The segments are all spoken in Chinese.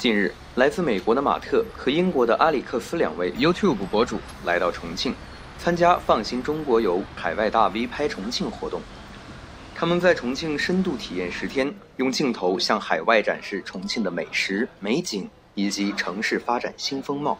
近日，来自美国的马特和英国的阿里克斯两位 YouTube 博主来到重庆，参加“放心中国游”海外大 V 拍重庆活动。他们在重庆深度体验十天，用镜头向海外展示重庆的美食、美景以及城市发展新风貌。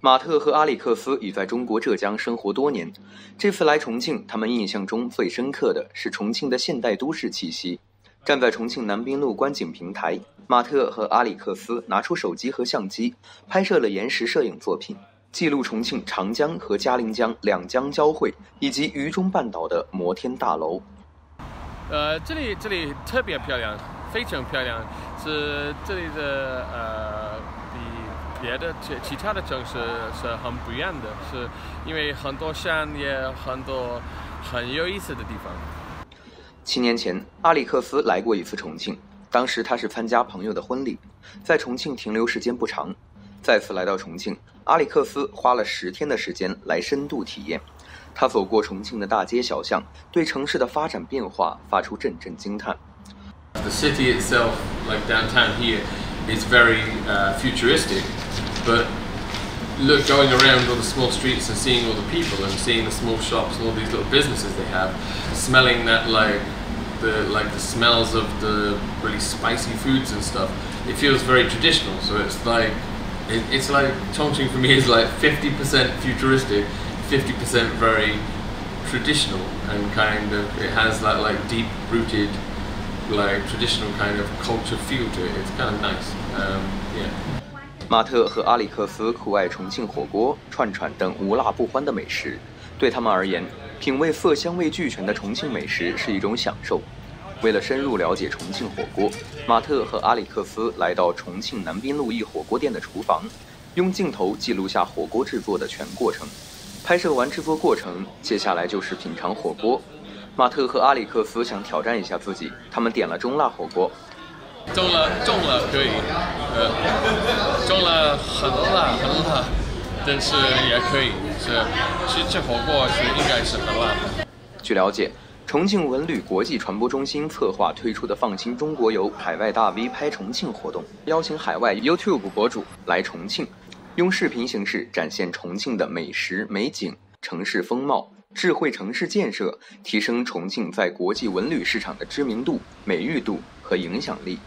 马特和阿里克斯已在中国浙江生活多年，这次来重庆，他们印象中最深刻的是重庆的现代都市气息。站在重庆南滨路观景平台，马特和阿里克斯拿出手机和相机，拍摄了延时摄影作品，记录重庆长江和嘉陵江两江交汇以及渝中半岛的摩天大楼。呃，这里这里特别漂亮，非常漂亮，是这里的呃比别的其其他的城市是很不一样的，是因为很多山也很多很有意思的地方。七年前，阿里克斯来过一次重庆，当时他是参加朋友的婚礼，在重庆停留时间不长。再次来到重庆，阿里克斯花了十天的时间来深度体验。他走过重庆的大街小巷，对城市的发展变化发出阵阵惊叹。The city itself, like downtown here, is very futuristic, but look going around all the small streets and seeing all the people and seeing the small shops and all these little businesses they have, smelling that like the like the smells of the really spicy foods and stuff. It feels very traditional. So it's like it, it's like Chongqing for me is like 50% futuristic, 50% very traditional and kind of it has that like deep rooted like traditional kind of culture feel to it. It's kind of nice. Um, yeah. 马特和阿里克斯酷爱重庆火锅、串串等无辣不欢的美食。 对他们而言，品味色香味俱全的重庆美食是一种享受。为了深入了解重庆火锅，马特和阿里克斯来到重庆南滨路一火锅店的厨房，用镜头记录下火锅制作的全过程。拍摄完制作过程，接下来就是品尝火锅。马特和阿里克斯想挑战一下自己，他们点了中辣火锅。中了，中了可以，呃，中了很辣，很辣，但是也可以，是吃吃火锅是应该是很辣的。据了解，重庆文旅国际传播中心策划推出的“放心中国游”海外大 V 拍重庆活动，邀请海外 YouTube 博主来重庆，用视频形式展现重庆的美食、美景、城市风貌、智慧城市建设，提升重庆在国际文旅市场的知名度、美誉度和影响力。